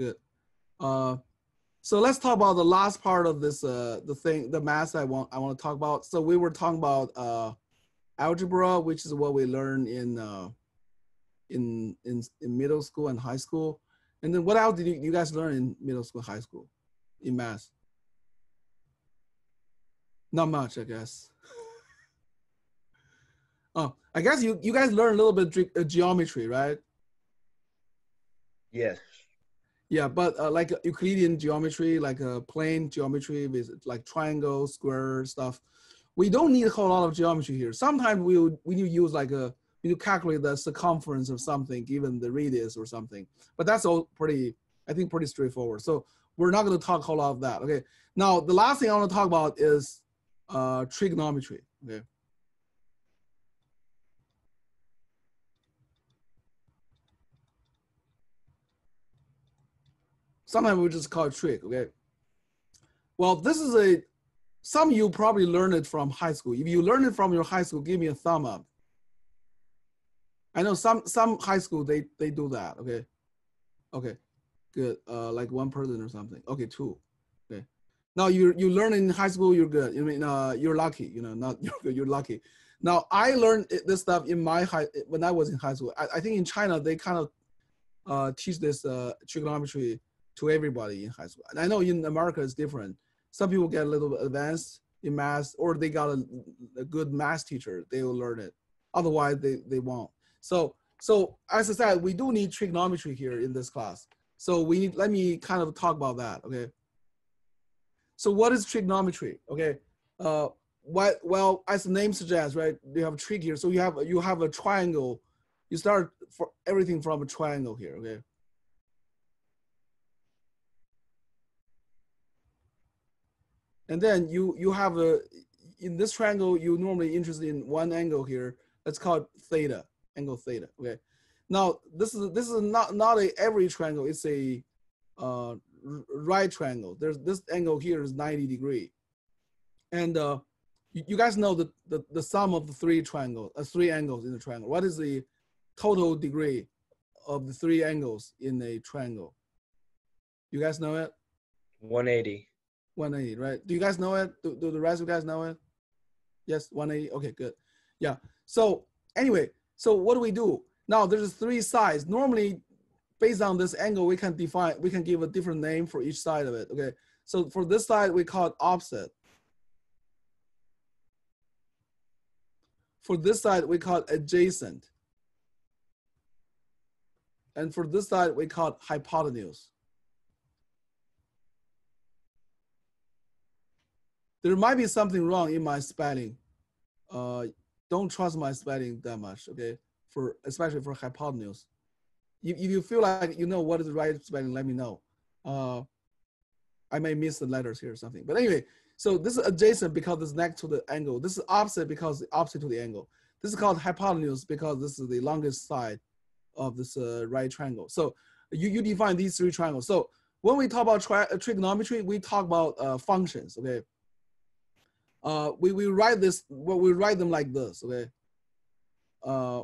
good. Uh, so let's talk about the last part of this, uh, the thing, the math I want, I want to talk about. So we were talking about uh, algebra, which is what we learn in, uh, in, in, in middle school and high school. And then what else did you, you guys learn in middle school, high school in math? Not much, I guess. oh, I guess you, you guys learn a little bit uh, geometry, right? Yes. Yeah, but uh, like Euclidean geometry, like a plane geometry with like triangle, square stuff, we don't need a whole lot of geometry here. Sometimes we would, we use like a need to calculate the circumference of something given the radius or something. But that's all pretty, I think, pretty straightforward. So we're not going to talk a whole lot of that. Okay. Now the last thing I want to talk about is uh, trigonometry. Okay. Sometimes we just call it trig, okay? Well, this is a, some you probably learned it from high school. If you learned it from your high school, give me a thumb up. I know some some high school they they do that. Okay, okay, good. Uh, like one person or something. Okay, two. Okay. Now you you learn in high school, you're good. You mean uh, you're lucky. You know, not you're. You're lucky. Now I learned this stuff in my high when I was in high school. I, I think in China they kind of uh, teach this uh, trigonometry to everybody in high school. And I know in America it's different. Some people get a little advanced in math, or they got a, a good math teacher. They will learn it. Otherwise, they they won't. So, so as I said, we do need trigonometry here in this class. So we need, let me kind of talk about that, okay? So what is trigonometry, okay? Uh, what, well, as the name suggests, right, you have a trig here. So you have, you have a triangle. You start for everything from a triangle here, okay? And then you, you have a, in this triangle, you normally interested in one angle here. That's called theta angle theta. Okay. Now this is this is not not a every triangle. It's a uh, right triangle. There's this angle here is 90 degree, and uh, you, guys know the, the the sum of the three triangles, uh, three angles in the triangle. What is the total degree of the three angles in a triangle? You guys know it? 180. 180, right? Do you guys know it? Do, do the rest of you guys know it? Yes, 180. Okay, good. Yeah. So anyway, so what do we do? Now there's three sides. Normally, based on this angle, we can define, we can give a different name for each side of it, okay? So for this side, we call it opposite. For this side, we call it adjacent. And for this side, we call it hypotenuse. There might be something wrong in my spelling. Uh, don't trust my spelling that much, okay? For especially for hypotenuse. If, if you feel like you know what is the right spelling, let me know. Uh, I may miss the letters here or something. But anyway, so this is adjacent because it's next to the angle. This is opposite because opposite to the angle. This is called hypotenuse because this is the longest side of this uh, right triangle. So you, you define these three triangles. So when we talk about tri trigonometry, we talk about uh, functions, okay? Uh, we, we write this, well, we write them like this, okay? Uh,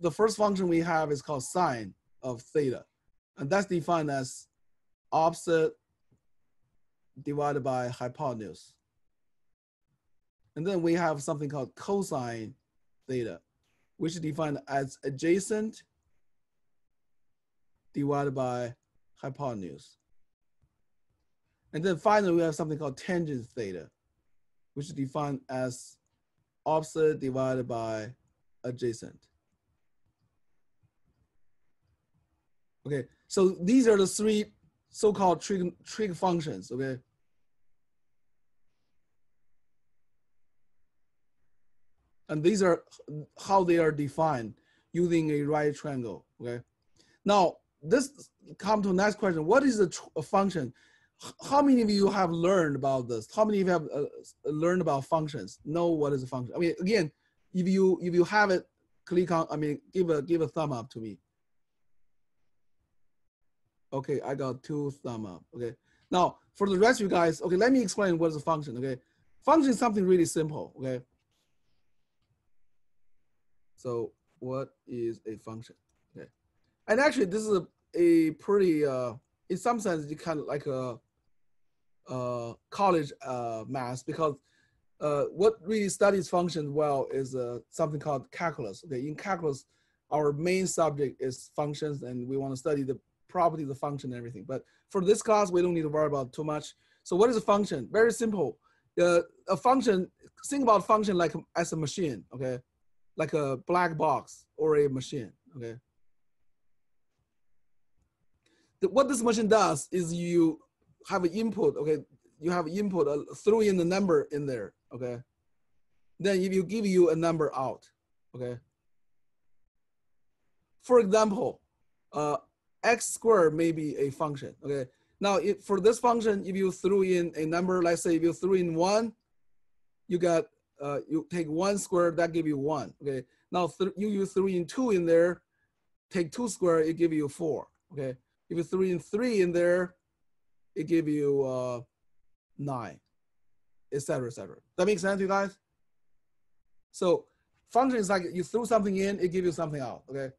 the first function we have is called sine of theta. And that's defined as opposite divided by hypotenuse. And then we have something called cosine theta, which is defined as adjacent divided by hypotenuse. And then finally, we have something called tangent theta, which is defined as opposite divided by adjacent. Okay, so these are the three so-called trig, trig functions, okay? And these are how they are defined using a right triangle, okay? Now, this come to next question. What is a function? How many of you have learned about this? How many of you have uh, learned about functions? Know what is a function? I mean, again, if you if you have it, click on. I mean, give a give a thumb up to me. Okay, I got two thumb up. Okay, now for the rest of you guys, okay, let me explain what is a function. Okay, function is something really simple. Okay, so what is a function? Okay, and actually, this is a, a pretty uh, in some sense, you kind of like a, a college uh, math because uh, what really studies functions well is uh, something called calculus. Okay, in calculus, our main subject is functions, and we want to study the properties of function and everything. But for this class, we don't need to worry about too much. So what is a function? Very simple. Uh, a function, think about function like as a machine, okay? Like a black box or a machine, okay? The, what this machine does is you have an input, okay? You have input, uh, throw in the number in there, okay? Then if you give you a number out, okay? For example, uh, x squared may be a function, okay? Now, if, for this function, if you threw in a number, let's say if you threw in one, you got, uh, you take one squared, that give you one, okay? Now, you, you threw in two in there, take two squared, it give you four, okay? If you threw in three in there, it give you uh, nine, etc., etc. That makes sense, you guys? So function is like you threw something in, it give you something out, okay?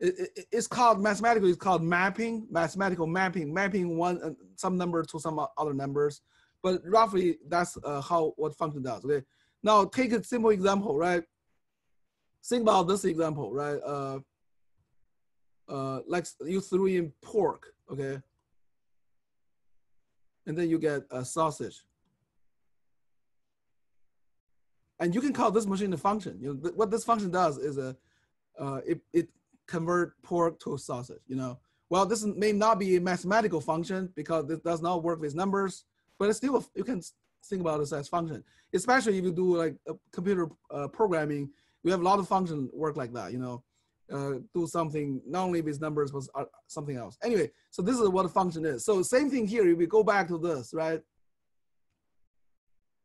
it, it, it's called mathematically it's called mapping mathematical mapping mapping one uh, some number to some other numbers but roughly that's uh, how what function does okay now take a simple example right think about this example right uh uh like you threw in pork okay and then you get a sausage. And you can call this machine a function. You know th what this function does is a uh, it, it convert pork to sausage, you know. Well, this may not be a mathematical function because it does not work with numbers, but it's still, you can think about it as function, especially if you do like computer uh, programming, we have a lot of function work like that, you know, uh, do something not only with numbers, but uh, something else. Anyway, so this is what a function is. So same thing here, if we go back to this, right?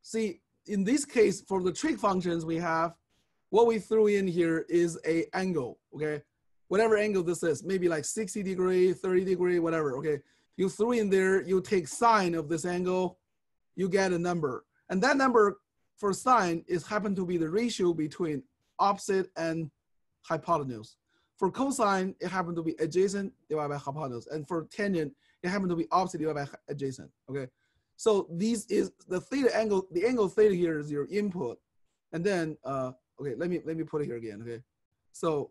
See, in this case, for the trig functions we have, what we threw in here is a angle, okay? whatever angle this is, maybe like 60 degree, 30 degree, whatever, okay? You throw in there, you take sine of this angle, you get a number. And that number for sine is happen to be the ratio between opposite and hypotenuse. For cosine, it happened to be adjacent divided by hypotenuse. And for tangent, it happened to be opposite divided by adjacent, okay? So these is the theta angle, the angle theta here is your input. And then, uh, okay, let me, let me put it here again, okay? So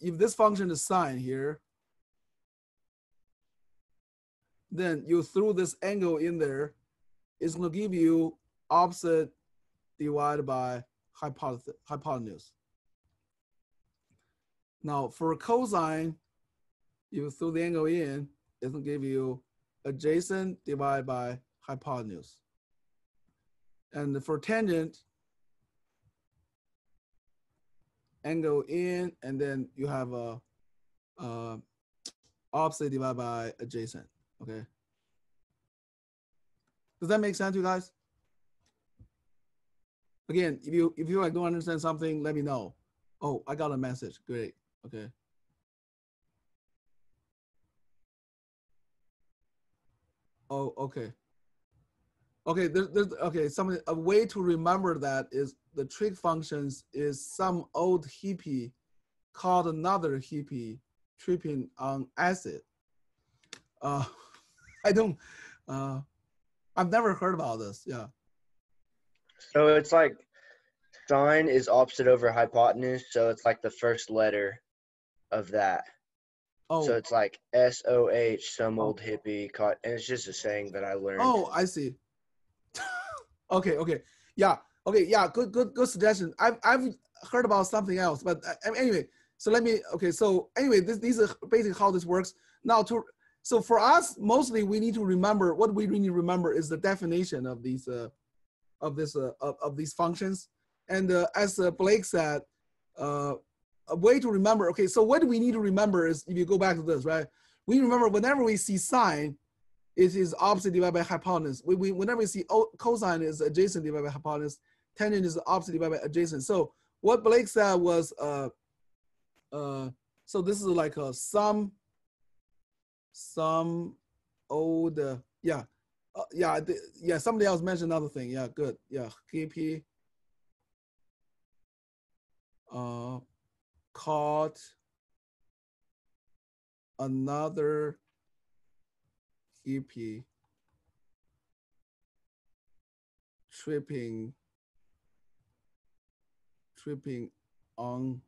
if this function is sine here, then you throw this angle in there, it's gonna give you opposite divided by hypotenuse. Now for a cosine, you throw the angle in, it's gonna give you adjacent divided by hypotenuse. And for tangent, angle in, and then you have a, a opposite divided by adjacent, okay? Does that make sense to you guys? Again, if you if you like don't understand something, let me know. Oh, I got a message. Great. Okay. Oh, okay. Okay, there's, there's okay. Something a way to remember that is the trig functions is some old hippie called another hippie tripping on acid. Uh, I don't. Uh, I've never heard about this. Yeah. So it's like sine is opposite over hypotenuse, so it's like the first letter of that. Oh. So it's like S O H, some old hippie caught, and it's just a saying that I learned. Oh, I see. okay, okay, yeah, okay, yeah, good, good, good suggestion. I've I've heard about something else, but uh, anyway, so let me. Okay, so anyway, this these are basically how this works. Now to so for us, mostly we need to remember what we really remember is the definition of these uh, of this uh, of, of these functions. And uh, as uh, Blake said, uh, a way to remember. Okay, so what we need to remember is if you go back to this, right? We remember whenever we see sine, it is opposite divided by hypotenuse. We, we, whenever we see cosine is adjacent divided by hypotenuse, tangent is opposite divided by adjacent. So what Blake said was, uh, uh, so this is like a sum, some old, uh, yeah, uh, yeah, yeah. Somebody else mentioned another thing. Yeah, good. Yeah, KP. Uh, caught another hippie tripping tripping on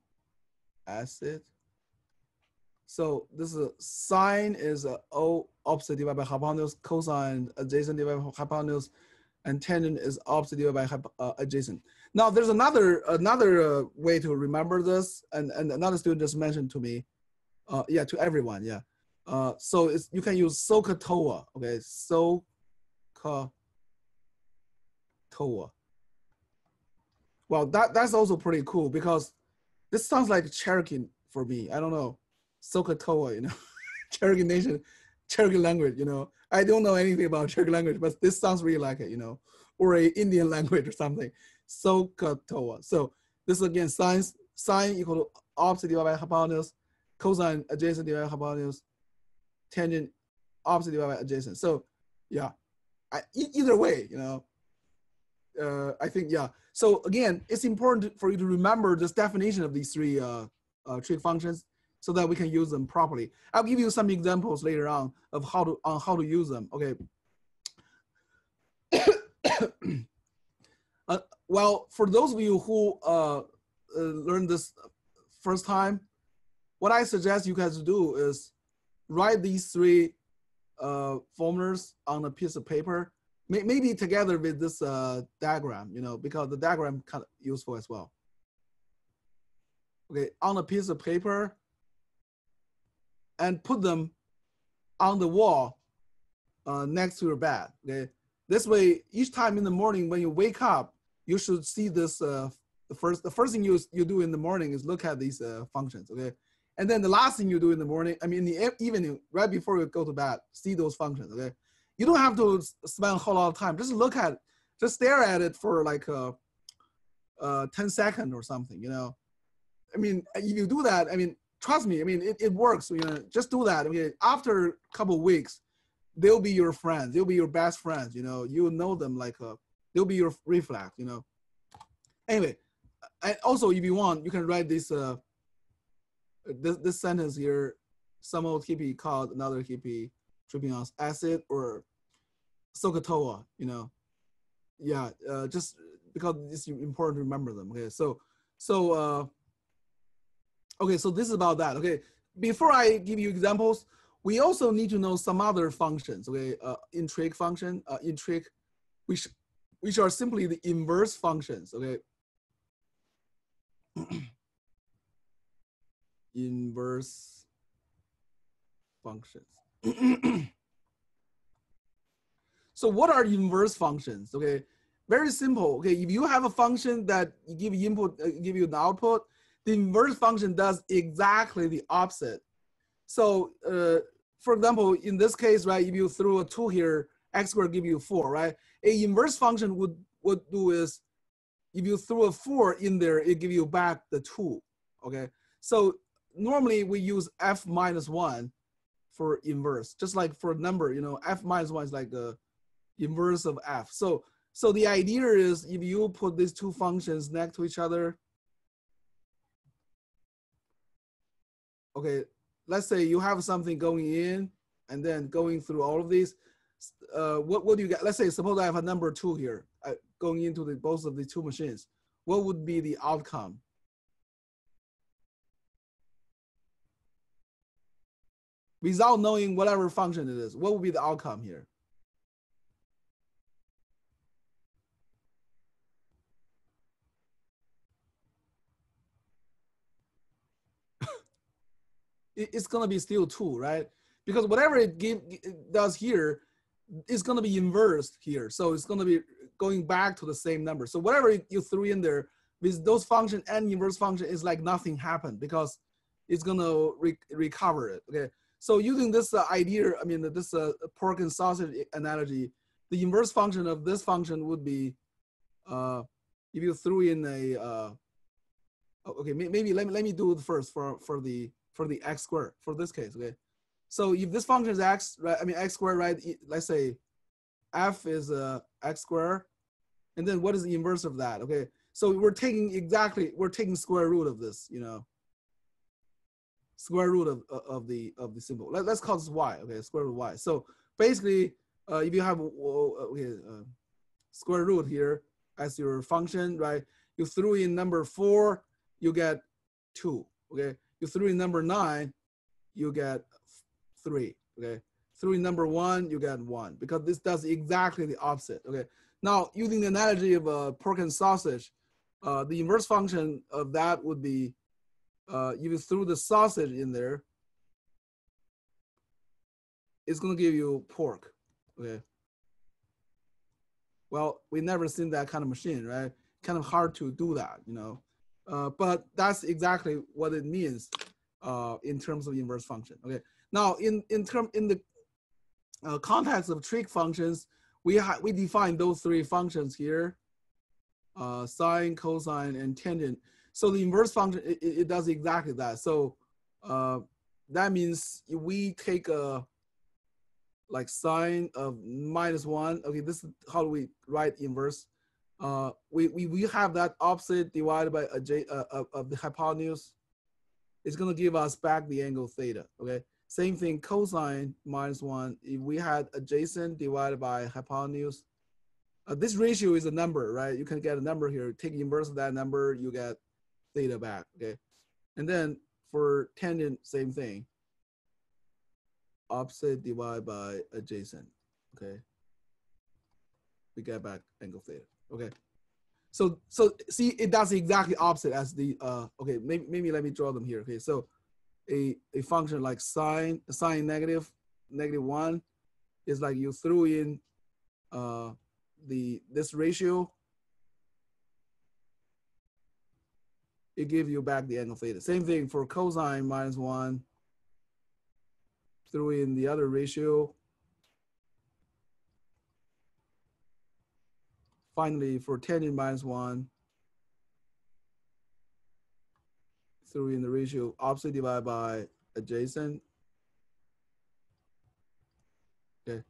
acid. So this is a sine is a O opposite divided by hypotenuse, cosine adjacent divided by hypotenuse, and tangent is opposite divided by uh, adjacent. Now there's another another uh, way to remember this, and, and another student just mentioned to me, uh, yeah, to everyone, yeah. Uh, so it's, you can use SOHCAHTOA, okay, SOHCAHTOA. Well, that, that's also pretty cool because this sounds like Cherokee for me. I don't know, SOHCAHTOA, you know, Cherokee Nation, Cherokee language, you know. I don't know anything about Cherokee language, but this sounds really like it, you know, or a Indian language or something. SOHCAHTOA. So this again, sine, sine equal to opposite divided by hypotenuse, cosine adjacent divided by hypotenuse, tangent opposite divided by adjacent. So yeah, I, either way, you know, uh, I think, yeah. So again, it's important for you to remember this definition of these three uh, uh, trig functions so that we can use them properly. I'll give you some examples later on of how to on how to use them. Okay. uh, well, for those of you who uh, uh, learned this first time, what I suggest you guys do is write these three uh, formulas on a piece of paper, may, maybe together with this uh, diagram, you know, because the diagram kind of useful as well. Okay, on a piece of paper and put them on the wall uh, next to your bed. Okay, this way, each time in the morning when you wake up, you should see this. Uh, the first, the first thing you you do in the morning is look at these uh, functions. Okay, and then the last thing you do in the morning, I mean, in the evening, right before you go to bed, see those functions. Okay, you don't have to spend a whole lot of time. Just look at, just stare at it for like a, a 10 seconds or something. You know, I mean, if you do that, I mean, trust me. I mean, it, it works. You know, just do that. I mean, after a couple weeks, they'll be your friends. They'll be your best friends. You know, you know them like a, they'll be your reflex. You know. Anyway, and also if you want, you can write this. Uh, this, this sentence here, some old hippie called another hippie tripping on acid or SOHCAHTOA, you know. Yeah, uh, just because it's important to remember them. Okay, so so uh, okay, so this is about that. Okay, before I give you examples, we also need to know some other functions. Okay, uh, in trig function, uh, in trig, which which are simply the inverse functions. Okay. inverse functions. so what are inverse functions? Okay, very simple. Okay, if you have a function that you give input, uh, give you an output, the inverse function does exactly the opposite. So uh, for example, in this case, right, if you threw a two here, x squared give you four, right? A inverse function would would do is if you threw a four in there, it give you back the two, okay? So normally we use f minus one for inverse, just like for a number, you know, f minus one is like the inverse of f. So, so the idea is if you put these two functions next to each other, okay, let's say you have something going in and then going through all of these, uh, what, what do you get? Let's say, suppose I have a number two here uh, going into the, both of the two machines. What would be the outcome? without knowing whatever function it is, what would be the outcome here? It's gonna be still two, right? Because whatever it give it does here, it's gonna be inversed here. So it's gonna be going back to the same number. So whatever you threw in there with those function and inverse function is like nothing happened because it's gonna re recover it. Okay. So using this uh, idea, I mean, this uh, pork and sausage analogy, the inverse function of this function would be, uh, if you threw in a, uh, okay, maybe let me, let me do it first for, for the, for the x squared for this case, okay? So if this function is x, right, I mean, x squared, right, let's say f is uh, x squared, and then what is the inverse of that, okay? So we're taking exactly, we're taking square root of this, you know, square root of, of the of the symbol. Let, us call this y, okay, square root y. So basically, uh, if you have okay, uh, square root here as your function, right? You threw in number four, you get two, okay? You in number nine, you get three, okay? In number one, you get one, because this does exactly the opposite, okay? Now, using the analogy of a pork and sausage, uh, the inverse function of that would be uh, if you threw the sausage in there, it's gonna give you pork, okay? Well, we never seen that kind of machine, right? Kind of hard to do that, you know? Uh, but that's exactly what it means uh, in terms of inverse function, okay? Now, in, in term, in the uh, context of trig functions, we, have we define those three functions here, uh, sine, cosine, and tangent. So the inverse function, it, it does exactly that. So uh, that means we take a like sine of minus one. Okay, this is how we write inverse. Uh, we, we, we have that opposite divided by a j, uh, of, of the hypotenuse. It's gonna give us back the angle theta, okay? Same thing, cosine minus one. If we had adjacent divided by hypotenuse, uh, this ratio is a number, right? You can get a number here. Take inverse of that number, you get theta back, okay? And then for tangent, same thing. Opposite divided by adjacent, okay? We get back angle theta, okay? So, so see, it does exactly opposite as the, uh, okay, maybe, maybe let me draw them here, okay? So a, a function like sine, sine negative, negative one is like you threw in uh, the this ratio, it gives you back the angle theta. Same thing for cosine minus one, threw in the other ratio. Finally, for tangent minus one, through in the ratio opposite divided by adjacent. Okay.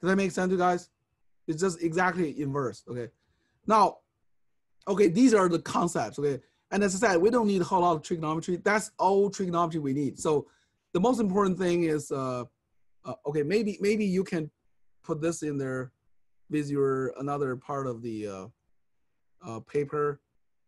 Does that make sense to you guys? It's just exactly inverse. Okay. Now, okay, these are the concepts. Okay. And as I said, we don't need a whole lot of trigonometry. That's all trigonometry we need. So the most important thing is, uh, uh, okay, maybe maybe you can put this in there with your another part of the uh, uh, paper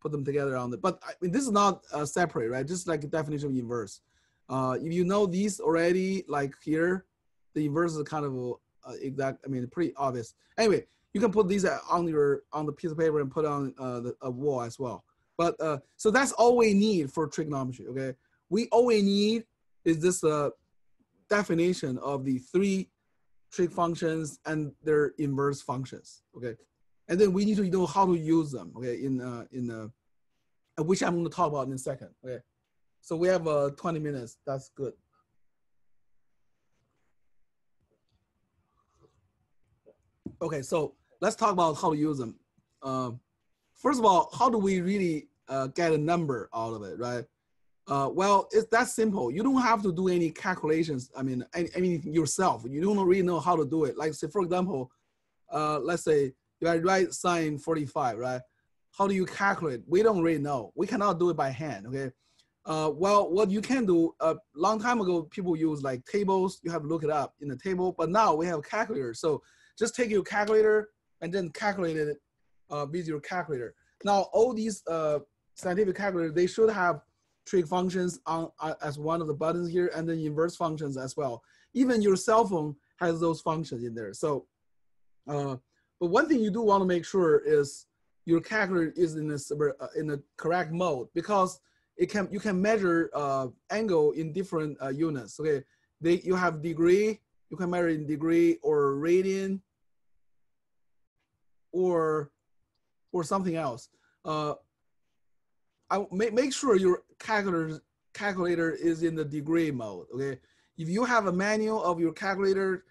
put them together on the, but I mean, this is not uh, separate, right? Just like a definition of inverse. Uh, if you know these already, like here, the inverse is kind of uh, exact, I mean, pretty obvious. Anyway, you can put these on your, on the piece of paper and put on uh, the, a wall as well. But, uh, so that's all we need for trigonometry, okay? We, all we need is this uh, definition of the three trig functions and their inverse functions, okay? and then we need to know how to use them. Okay, in uh, in uh, which I'm going to talk about in a second. Okay, so we have uh, 20 minutes. That's good. Okay, so let's talk about how to use them. Um, first of all, how do we really uh, get a number out of it, right? Uh, well, it's that simple. You don't have to do any calculations. I mean, I mean yourself. You don't really know how to do it. Like say, for example, uh, let's say I write sine 45, right? How do you calculate? We don't really know. We cannot do it by hand, okay? Uh, well, what you can do, a uh, long time ago, people use like tables. You have to look it up in the table, but now we have calculator. So just take your calculator and then calculate it uh, with your calculator. Now, all these uh, scientific calculators, they should have trig functions on uh, as one of the buttons here and then inverse functions as well. Even your cell phone has those functions in there. So uh, but one thing you do want to make sure is your calculator is in a uh, in a correct mode because it can you can measure uh, angle in different uh, units. Okay, they you have degree, you can measure in degree or radian or or something else. Uh, I make make sure your calculator calculator is in the degree mode. Okay, if you have a manual of your calculator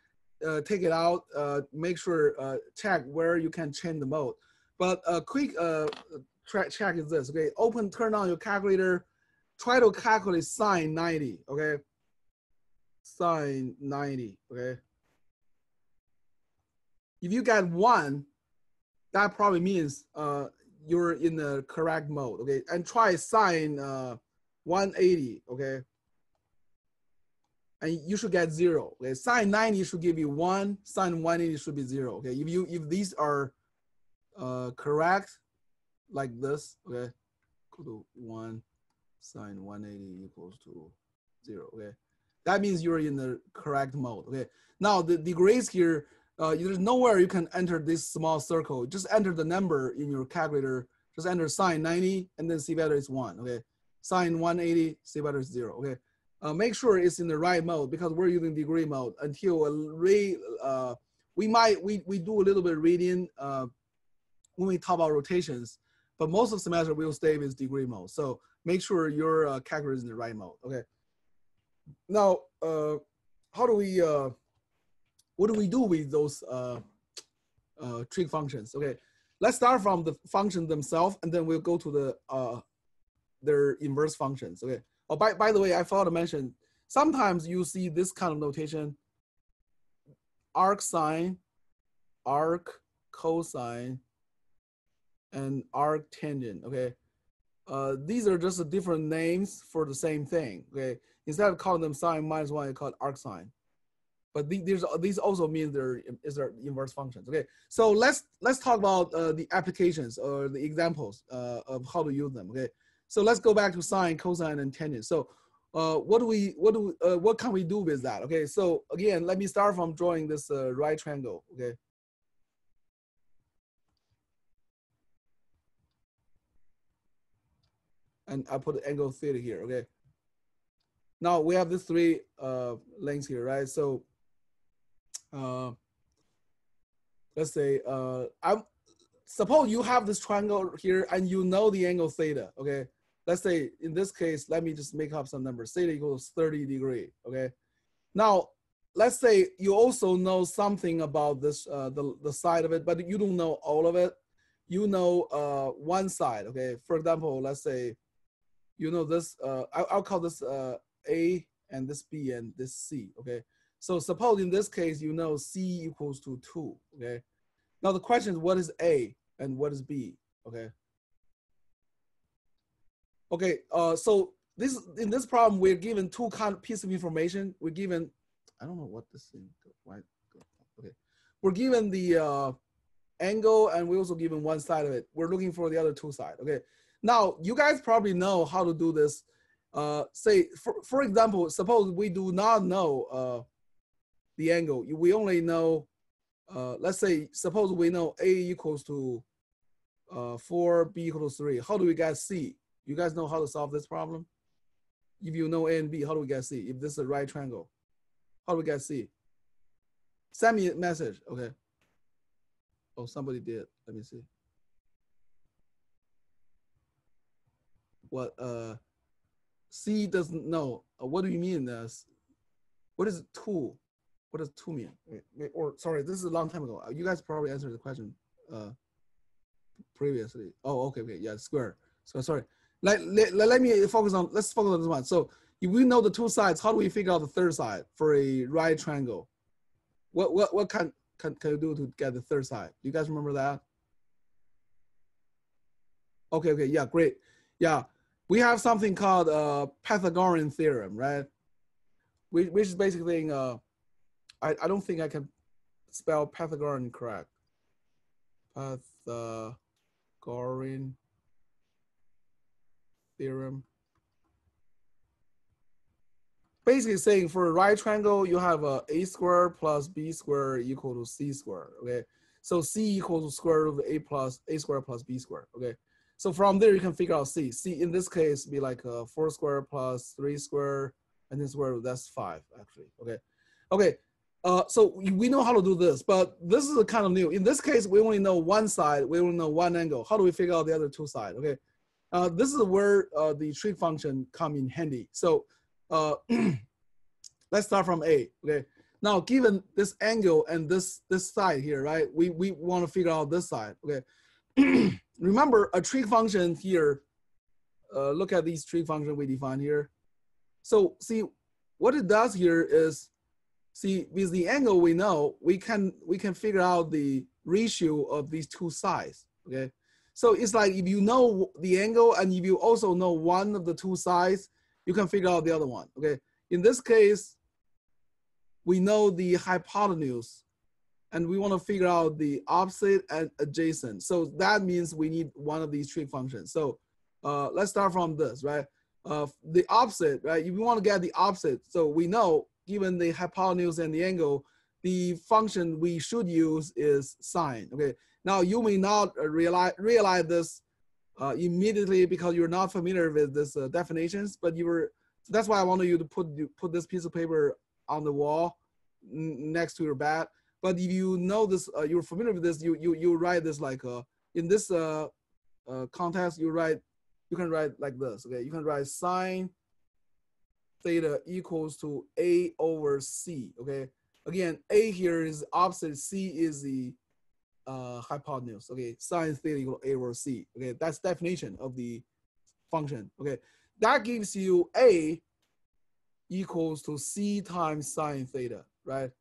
uh, take it out, uh, make sure, uh, check where you can change the mode. But a quick uh, check is this, okay? Open, turn on your calculator, try to calculate sine 90, okay? Sine 90, okay? If you get one, that probably means uh, you're in the correct mode, okay? And try sine uh, 180, okay? and you should get zero. Okay, sine 90 should give you one, sine 180 should be zero. Okay, if you if these are uh, correct, like this, okay, equal to one, sine 180 equals to zero. Okay, that means you're in the correct mode. Okay, now the degrees here, uh, there's nowhere you can enter this small circle. Just enter the number in your calculator. Just enter sine 90 and then see whether it's one. Okay, sine 180, see whether it's zero. Okay uh, make sure it's in the right mode because we're using degree mode until a re, uh, we might, we, we do a little bit of radian uh, when we talk about rotations, but most of the semester we'll stay with degree mode. So make sure your uh, calculator is in the right mode, okay? Now, uh, how do we, what do we do with those uh, uh, trig functions? Okay, let's start from the function themselves and then we'll go to the, uh, their inverse functions, okay? Oh, by, by the way, I forgot to mention, sometimes you see this kind of notation, arc sine, arc cosine, and arc tangent, okay? Uh, these are just different names for the same thing, okay? Instead of calling them sine minus one, you call it arc sine. But these, these also mean they're, is their inverse functions, okay? So let's, let's talk about uh, the applications or the examples uh, of how to use them, okay? So let's go back to sine, cosine, and tangent. So uh, what do we, what do, we, uh, what can we do with that? Okay, so again, let me start from drawing this uh, right triangle. Okay. And I put the angle theta here. Okay. Now we have these three uh, lengths here, right? So uh, let's say uh, I'm suppose you have this triangle here and you know the angle theta. Okay let's say in this case, let me just make up some numbers. Theta equals 30 degree, okay? Now, let's say you also know something about this, uh, the, the side of it, but you don't know all of it. You know uh, one side, okay? For example, let's say you know this, uh, I'll, I'll call this uh, A and this B and this C, okay? So suppose in this case, you know C equals to two, okay? Now the question is what is A and what is B, okay? Okay, uh, so this in this problem we're given two kind of piece of information. We're given, I don't know what this thing. Why? Okay, we're given the uh, angle and we're also given one side of it. We're looking for the other two side. Okay, now you guys probably know how to do this. Uh, say for for example, suppose we do not know uh, the angle. We only know, uh, let's say, suppose we know a equals to uh, 4, b equals 3. How do we get c? You guys know how to solve this problem? If you know A and B, how do we get C? If this is a right triangle, how do we get C? Send me a message, okay. Oh, somebody did, let me see. What, uh, C doesn't know. Uh, what do you mean? Uh, what is two? What does two mean? Or sorry, this is a long time ago. You guys probably answered the question uh, previously. Oh, okay, okay, yeah, square. So sorry. Let, let, let me focus on, let's focus on this one. So if we know the two sides, how do we figure out the third side for a right triangle? What, what, what can, can, can you do to get the third side? Do you guys remember that? Okay, okay, yeah, great. Yeah, we have something called uh, Pythagorean theorem, right? Which, which is basically, uh, I, I don't think I can spell Pythagorean correct. Pythagorean theorem. Basically saying for a right triangle, you have a a squared plus b squared equal to c squared, okay? So c equals square root of a plus a squared plus b squared, okay? So from there, you can figure out c. c in this case be like a four squared plus three squared, and then square root, that's five actually, okay? Okay, uh, so we know how to do this, but this is a kind of new. In this case, we only know one side, we only know one angle. How do we figure out the other two sides, okay? Uh, this is where uh, the trig function come in handy. So uh, let's start from A, okay? Now, given this angle and this, this side here, right? We, we want to figure out this side, okay? Remember a trig function here, uh, look at these trig function we define here. So see, what it does here is, see, with the angle we know, we can, we can figure out the ratio of these two sides, okay? So it's like if you know the angle and if you also know one of the two sides, you can figure out the other one. Okay. In this case, we know the hypotenuse and we want to figure out the opposite and adjacent. So that means we need one of these trig functions. So uh, let's start from this, right? Uh, the opposite, right? If we want to get the opposite, so we know given the hypotenuse and the angle, the function we should use is sine, okay? Now you may not realize, realize this uh, immediately because you're not familiar with this uh, definitions, but you were, so that's why I wanted you to put, put this piece of paper on the wall next to your bed. But if you know this, uh, you're familiar with this, you you you write this like uh, in this uh, uh, context, you write, you can write like this. Okay, you can write sine theta equals to a over c. Okay, again, a here is opposite, c is the uh, hypotenuse. Okay, sine theta equal a over c. Okay, that's definition of the function. Okay, that gives you a equals to c times sine theta, right?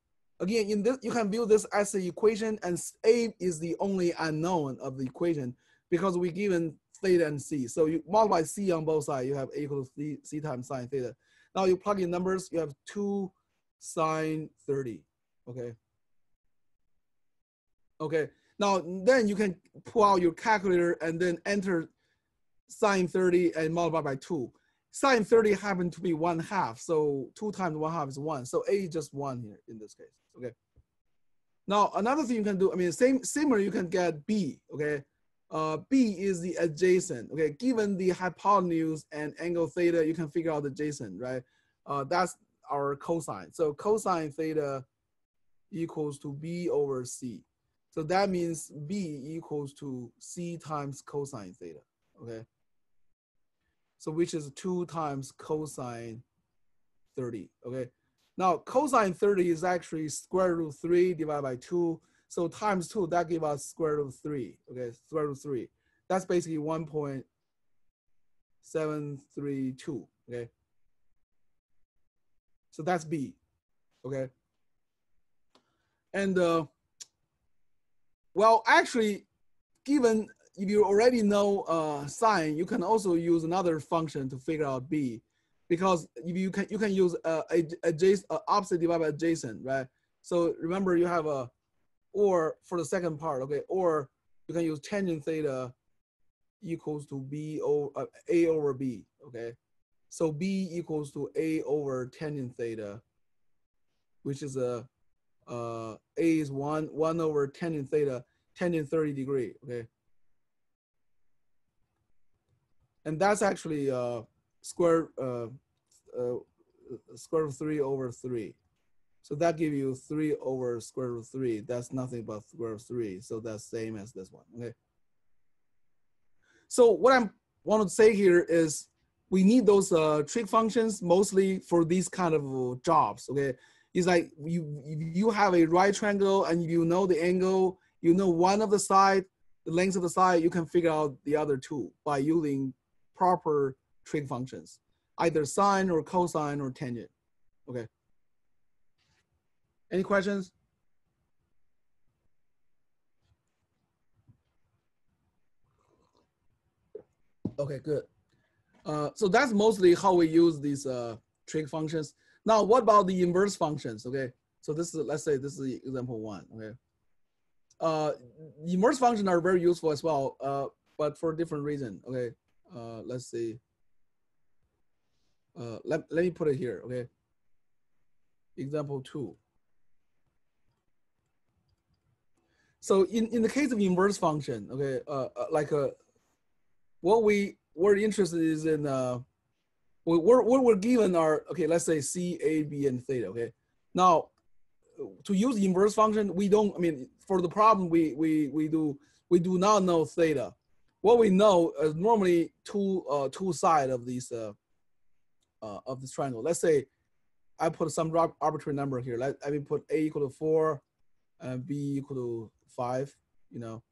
Again, in this, you can view this as an equation and A is the only unknown of the equation because we given theta and C. So you multiply C on both sides, you have A equals C, C times sine theta. Now you plug in numbers, you have two sine 30, okay? Okay, now then you can pull out your calculator and then enter sine 30 and multiply by two sine 30 happened to be one half. So two times one half is one. So A is just one here in this case, okay? Now, another thing you can do, I mean, same similar, you can get B, okay? Uh, B is the adjacent, okay? Given the hypotenuse and angle theta, you can figure out the adjacent, right? Uh, that's our cosine. So cosine theta equals to B over C. So that means B equals to C times cosine theta, okay? So which is two times cosine 30, okay? Now cosine 30 is actually square root three divided by two. So times two, that give us square root of three, okay? Square root of three. That's basically 1.732, okay? So that's B, okay? And uh, well, actually, given if you already know uh, sine, you can also use another function to figure out b, because if you can you can use uh, adjacent uh, opposite divided by adjacent, right? So remember you have a or for the second part, okay, or you can use tangent theta equals to b over uh, a over b, okay. So b equals to a over tangent theta, which is a uh, a is one one over tangent theta, tangent 30 degree, okay. and that's actually uh, square uh, uh, square root three over three. So that give you three over square root three. That's nothing but square root three. So that's same as this one. Okay. So what I want to say here is we need those uh, trig functions mostly for these kind of jobs. Okay. It's like you you have a right triangle and you know the angle, you know one of the side, the length of the side, you can figure out the other two by using proper trig functions, either sine or cosine or tangent. Okay. Any questions? Okay, good. Uh, so that's mostly how we use these uh, trig functions. Now, what about the inverse functions? Okay, so this is let's say this is example one. Okay, uh, inverse functions are very useful as well, uh, but for a different reason. Okay, uh, let's see. Uh, let, let me put it here, okay? Example two. So in, in the case of inverse function, okay, uh, uh like uh, what we we're interested is in, uh, we're, what we're given are, okay, let's say C, A, B, and theta, okay? Now, to use inverse function, we don't, I mean, for the problem we, we, we do, we do not know theta what we know is normally two uh, two side of these uh, uh, of this triangle. Let's say I put some arbitrary number here. Let, let me put a equal to four and b equal to five. You know,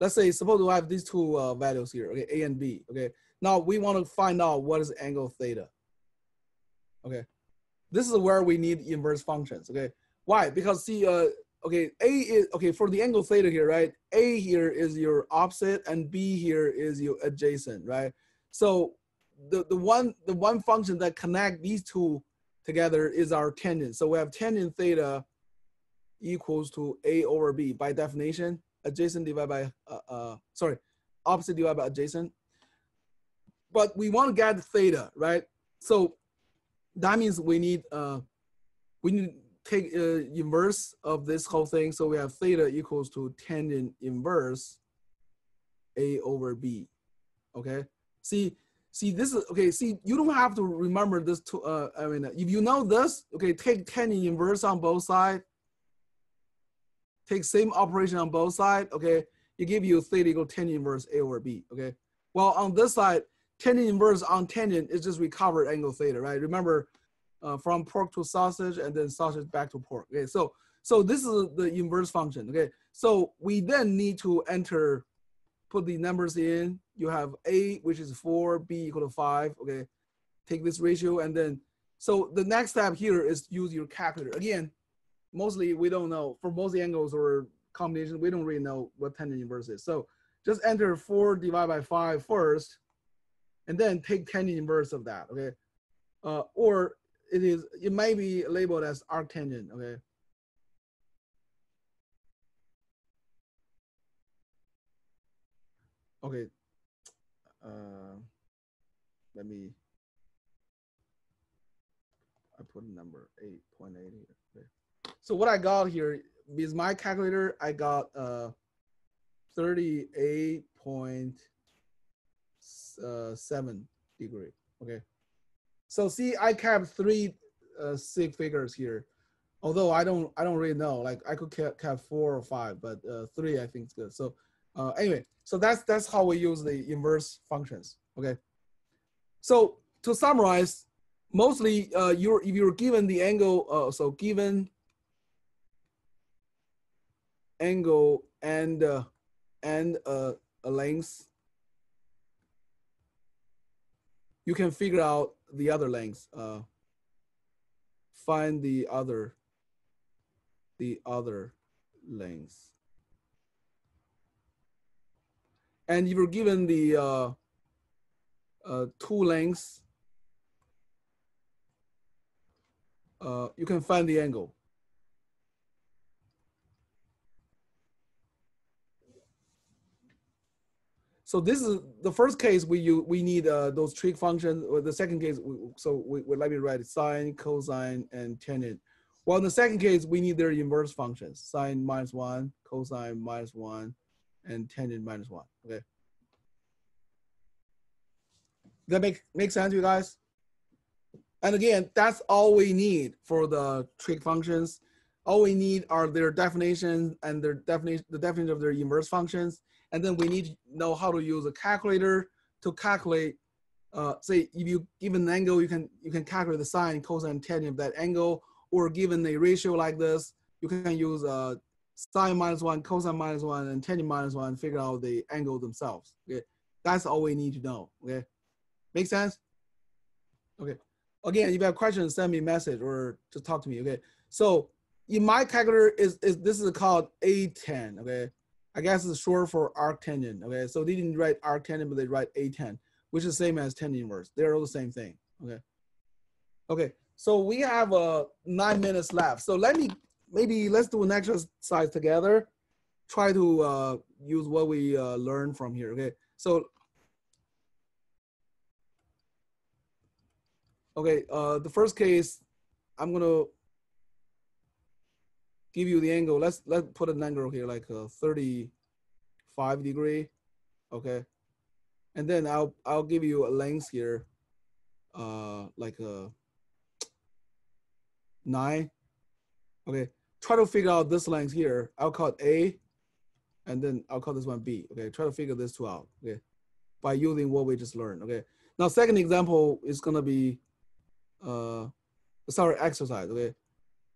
let's say suppose we have these two uh, values here. Okay, a and b. Okay, now we want to find out what is angle theta. Okay, this is where we need inverse functions. Okay, why? Because see, uh, okay, A is, okay, for the angle theta here, right? A here is your opposite and B here is your adjacent, right? So the, the one the one function that connect these two together is our tangent. So we have tangent theta equals to A over B by definition, adjacent divided by, uh, uh, sorry, opposite divided by adjacent. But we want to get theta, right? So that means we need, uh, we need take uh, inverse of this whole thing. So we have theta equals to tangent inverse A over B, okay? See, see this is, okay, see, you don't have to remember this to, uh, I mean, if you know this, okay, take tangent inverse on both sides, take same operation on both sides, okay, it give you theta equal tangent inverse A over B, okay? Well, on this side, tangent inverse on tangent is just recovered angle theta, right? Remember, uh, from pork to sausage and then sausage back to pork. Okay, so so this is the inverse function. Okay, so we then need to enter, put the numbers in. You have a which is four, b equal to five. Okay, take this ratio and then so the next step here is use your calculator. Again, mostly we don't know for most angles or combinations we don't really know what tangent inverse is. So just enter four divided by five first, and then take tangent inverse of that. Okay, uh, or it is it may be labeled as arctangent, okay? Okay. Uh, let me I put a number 8.8 here. So what I got here is my calculator, I got uh 38.7 uh, degree. Okay. So see, I kept three uh, sig figures here. Although I don't, I don't really know. Like I could have four or five, but uh, three I think is good. So uh, anyway, so that's that's how we use the inverse functions. Okay. So to summarize, mostly uh, you're if you're given the angle, uh, so given angle and uh, and uh, a length, you can figure out the other length. Uh, find the other, the other length. And if you're given the uh, uh, two lengths, uh, you can find the angle. So this is the first case we use, we need uh, those trig functions. The second case, we, so we, we, let me write sine, cosine, and tangent. Well, in the second case, we need their inverse functions: sine minus one, cosine minus one, and tangent minus one. Okay. That make make sense, you guys? And again, that's all we need for the trig functions. All we need are their definition and their definition, the definition of their inverse functions and then we need to know how to use a calculator to calculate, uh, say if you given an angle, you can, you can calculate the sine, cosine, tangent of that angle, or given a ratio like this, you can use uh, sine minus one, cosine minus one, and tangent minus one, figure out the angle themselves, okay? That's all we need to know, okay? Make sense? Okay. Again, if you have questions, send me a message or just talk to me, okay? So in my calculator, is, is this is called atan, okay? I guess it's short for arctangent. Okay, so they didn't write arctangent, but they write atan, which is the same as tangent inverse. They're all the same thing. Okay. Okay, so we have uh, nine minutes left. So let me maybe let's do an exercise together. Try to uh, use what we uh, learned from here. Okay, so okay, uh, the first case, I'm gonna give you the angle. Let's let's put an angle here like a 35 degree, okay? And then I'll I'll give you a length here, uh, like a nine. Okay, try to figure out this length here. I'll call it A, and then I'll call this one B. Okay, try to figure this two out. Okay, by using what we just learned. Okay, now second example is gonna be, uh, sorry exercise. Okay,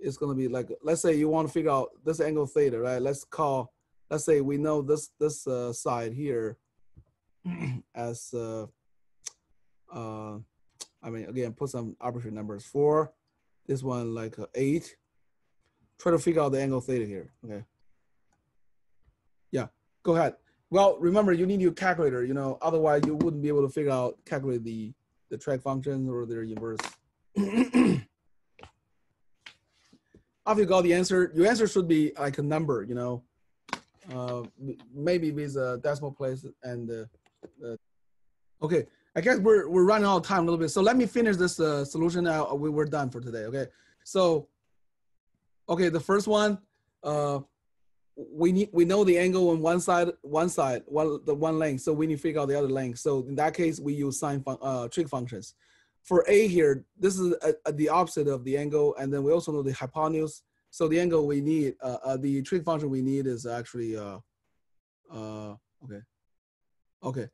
it's going to be like, let's say you want to figure out this angle theta, right? Let's call, let's say we know this, this uh, side here as, uh, uh, I mean, again, put some arbitrary numbers, four, this one like uh, eight. Try to figure out the angle theta here, okay? Yeah, go ahead. Well, remember you need your calculator, you know, otherwise you wouldn't be able to figure out, calculate the, the trig functions or their inverse. after you got the answer, your answer should be like a number, you know, uh, maybe with a decimal place and uh, uh, okay. I guess we're we're running out of time a little bit, so let me finish this uh, solution. Now we we're done for today. Okay, so okay, the first one, uh, we need we know the angle on one side, one side, one the one length, so we need to figure out the other length. So in that case, we use sine fun, uh, trig functions for A here, this is a, a, the opposite of the angle. And then we also know the hypotenuse. So the angle we need, uh, uh, the trig function we need is actually, uh, uh, okay. Okay.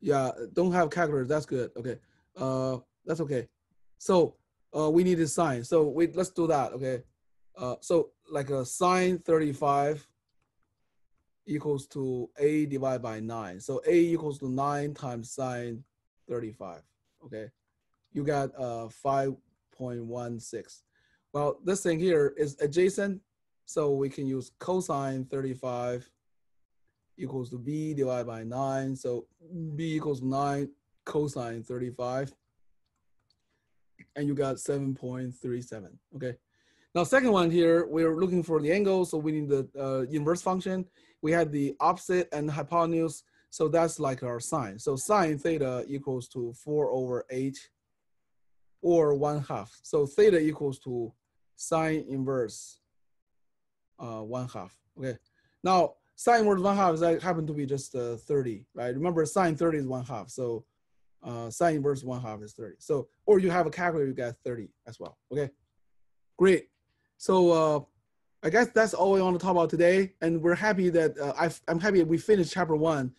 Yeah, don't have calculator. That's good. Okay. Uh, that's okay. So uh, we need a sine. So we let's do that. Okay. Uh, so like a sine 35 equals to a divided by 9. So a equals to 9 times sine 35. Okay you got uh, 5.16. Well, this thing here is adjacent, so we can use cosine 35 equals to b divided by 9. So b equals 9 cosine 35. And you got 7.37, okay? Now, second one here, we're looking for the angle, so we need the uh, inverse function. We had the opposite and hypotenuse, so that's like our sine. So sine theta equals to 4 over 8 or one half. So theta equals to sine inverse uh, one half. Okay. Now sine inverse one half is that happen to be just uh, 30, right? Remember sine 30 is one half. So uh, sine inverse one half is 30. So, or you have a calculator, you get 30 as well. Okay. Great. So uh, I guess that's all we want to talk about today. And we're happy that uh, i am happy we finished chapter one